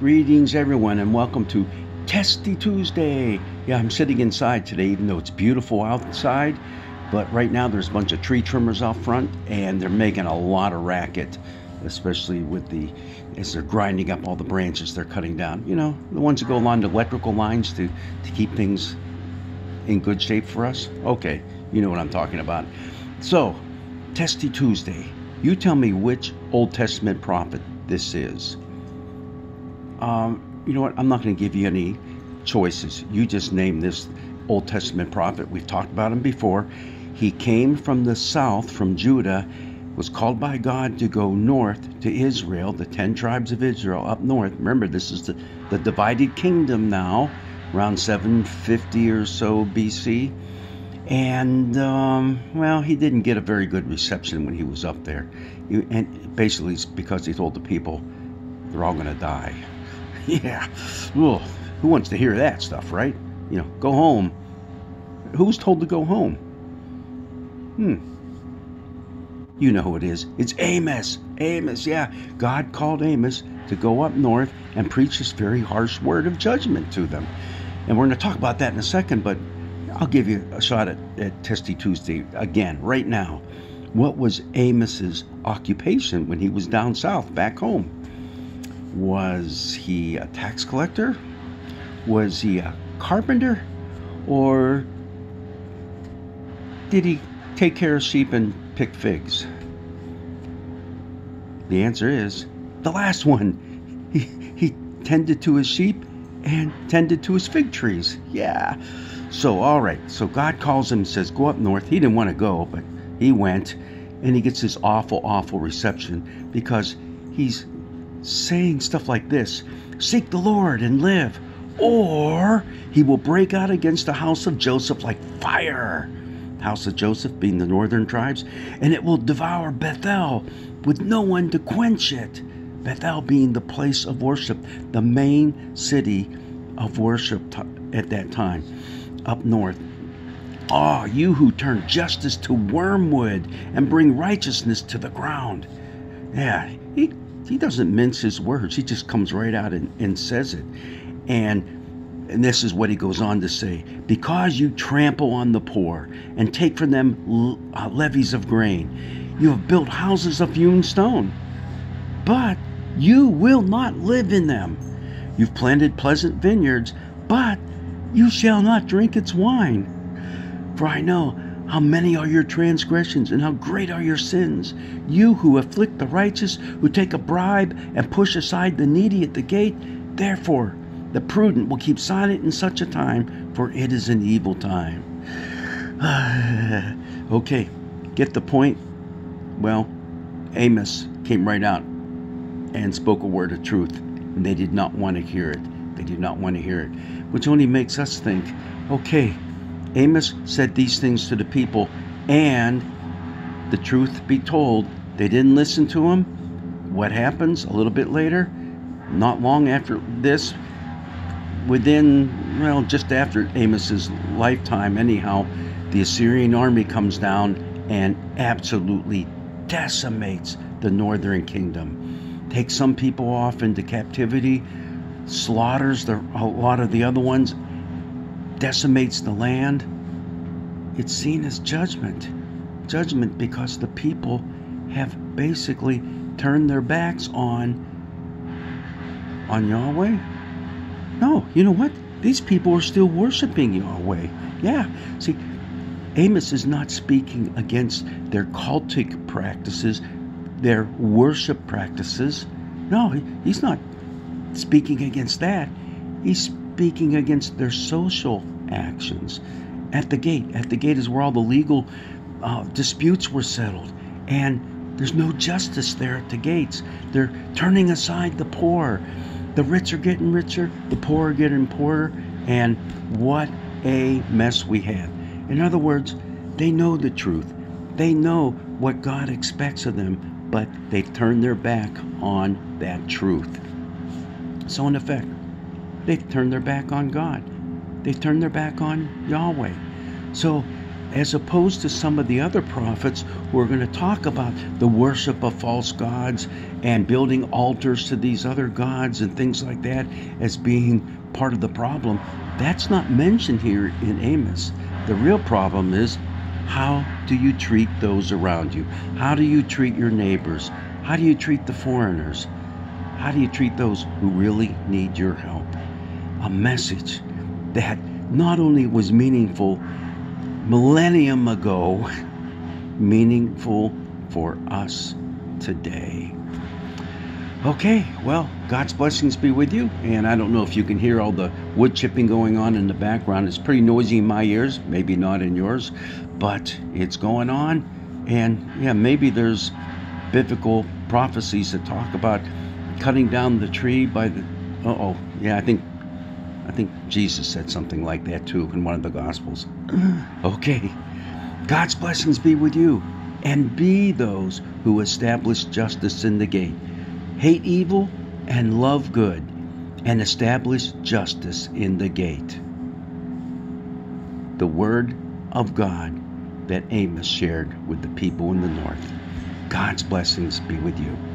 Greetings, everyone, and welcome to Testy Tuesday. Yeah, I'm sitting inside today, even though it's beautiful outside. But right now, there's a bunch of tree trimmers out front, and they're making a lot of racket, especially with the as they're grinding up all the branches they're cutting down. You know, the ones that go along the electrical lines to to keep things in good shape for us. Okay, you know what I'm talking about. So, Testy Tuesday. You tell me which Old Testament prophet this is. Um, you know what? I'm not going to give you any choices. You just name this Old Testament prophet. We've talked about him before. He came from the south, from Judah, was called by God to go north to Israel, the 10 tribes of Israel up north. Remember, this is the, the divided kingdom now, around 750 or so BC. And, um, well, he didn't get a very good reception when he was up there. And basically, it's because he told the people they're all going to die. Yeah. Ugh. Who wants to hear that stuff, right? You know, go home. Who's told to go home? Hmm. You know who it is. It's Amos. Amos, yeah. God called Amos to go up north and preach this very harsh word of judgment to them. And we're going to talk about that in a second, but I'll give you a shot at, at Testy Tuesday again, right now. What was Amos's occupation when he was down south, back home? Was he a tax collector? Was he a carpenter? Or did he take care of sheep and pick figs? The answer is the last one. He, he tended to his sheep and tended to his fig trees. Yeah. So, all right. So God calls him and says, Go up north. He didn't want to go, but he went. And he gets this awful, awful reception because he's saying stuff like this Seek the Lord and live, or he will break out against the house of Joseph like fire. House of Joseph being the northern tribes, and it will devour Bethel with no one to quench it. Bethel being the place of worship, the main city of worship at that time up north. Ah, oh, you who turn justice to wormwood and bring righteousness to the ground. Yeah, he he doesn't mince his words. He just comes right out and, and says it. And and this is what he goes on to say Because you trample on the poor and take from them uh, levies of grain, you have built houses of hewn stone, but you will not live in them. You've planted pleasant vineyards, but you shall not drink its wine. For I know how many are your transgressions and how great are your sins? You who afflict the righteous, who take a bribe and push aside the needy at the gate. Therefore, the prudent will keep silent in such a time, for it is an evil time. okay, get the point? Well, Amos came right out and spoke a word of truth, and they did not want to hear it. They did not want to hear it, which only makes us think okay, Amos said these things to the people, and the truth be told, they didn't listen to him. What happens a little bit later? Not long after this, within, well, just after Amos's lifetime, anyhow, the Assyrian army comes down and absolutely decimates the northern kingdom. Takes some people off into captivity, slaughters the, a lot of the other ones, decimates the land, it's seen as judgment. Judgment because the people have basically turned their backs on on Yahweh. No, you know what? These people are still worshiping Yahweh. Yeah. See, Amos is not speaking against their cultic practices, their worship practices. No, he's not speaking against that. He's speaking against their social actions. At the gate, at the gate is where all the legal uh, disputes were settled. And there's no justice there at the gates. They're turning aside the poor. The rich are getting richer, the poor are getting poorer, and what a mess we have. In other words, they know the truth. They know what God expects of them, but they turn their back on that truth. So, in effect, They've turned their back on God. They've turned their back on Yahweh. So as opposed to some of the other prophets who are going to talk about the worship of false gods and building altars to these other gods and things like that as being part of the problem. That's not mentioned here in Amos. The real problem is how do you treat those around you? How do you treat your neighbors? How do you treat the foreigners? How do you treat those who really need your help? A message that not only was meaningful millennium ago, meaningful for us today. Okay, well, God's blessings be with you. And I don't know if you can hear all the wood chipping going on in the background. It's pretty noisy in my ears, maybe not in yours, but it's going on. And yeah, maybe there's biblical prophecies that talk about cutting down the tree by the. oh, yeah, I think I think Jesus said something like that too in one of the Gospels. okay. God's blessings be with you, and be those who establish justice in the gate. Hate evil and love good, and establish justice in the gate. The Word of God that Amos shared with the people in the north. God's blessings be with you.